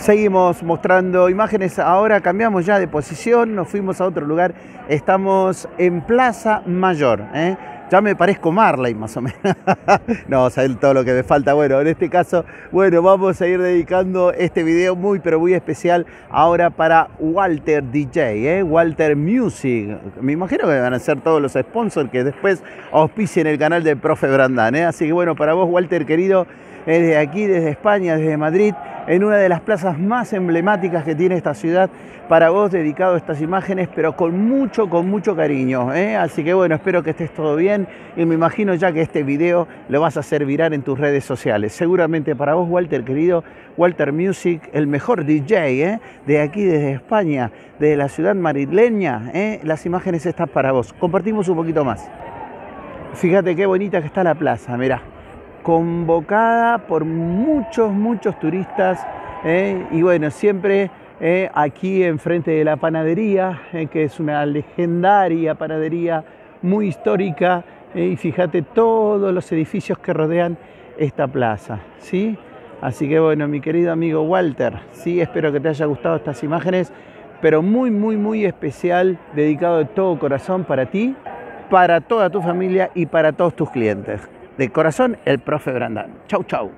Seguimos mostrando imágenes, ahora cambiamos ya de posición, nos fuimos a otro lugar, estamos en Plaza Mayor. ¿eh? Ya me parezco Marley más o menos. no, saber todo lo que me falta. Bueno, en este caso, bueno, vamos a ir dedicando este video muy, pero muy especial ahora para Walter DJ, ¿eh? Walter Music. Me imagino que van a ser todos los sponsors que después auspicien el canal del profe Brandán. ¿eh? Así que bueno, para vos, Walter, querido, desde aquí, desde España, desde Madrid, en una de las plazas más emblemáticas que tiene esta ciudad. Para vos dedicado a estas imágenes, pero con mucho, con mucho cariño. ¿eh? Así que bueno, espero que estés todo bien y me imagino ya que este video lo vas a hacer viral en tus redes sociales. Seguramente para vos, Walter, querido, Walter Music, el mejor DJ ¿eh? de aquí desde España, de la ciudad madrileña. ¿eh? Las imágenes están para vos. Compartimos un poquito más. Fíjate qué bonita que está la plaza, mirá convocada por muchos, muchos turistas. ¿eh? Y bueno, siempre ¿eh? aquí enfrente de la panadería, ¿eh? que es una legendaria panadería muy histórica. Y fíjate todos los edificios que rodean esta plaza. ¿sí? Así que bueno, mi querido amigo Walter, sí, espero que te haya gustado estas imágenes, pero muy, muy, muy especial, dedicado de todo corazón para ti, para toda tu familia y para todos tus clientes. De corazón, el profe Brandán. Chau, chau.